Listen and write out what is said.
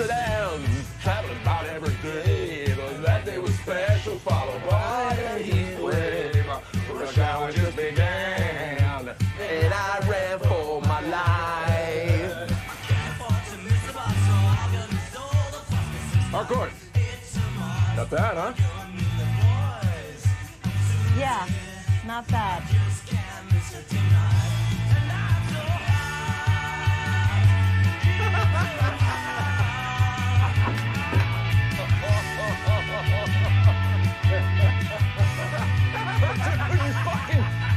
Amsterdam, traveling about every day. But that day was special, followed by a heat wave. Rush hour just began, and I ran for my life. Hardcore. Not bad, huh? Yeah, not bad. fucking.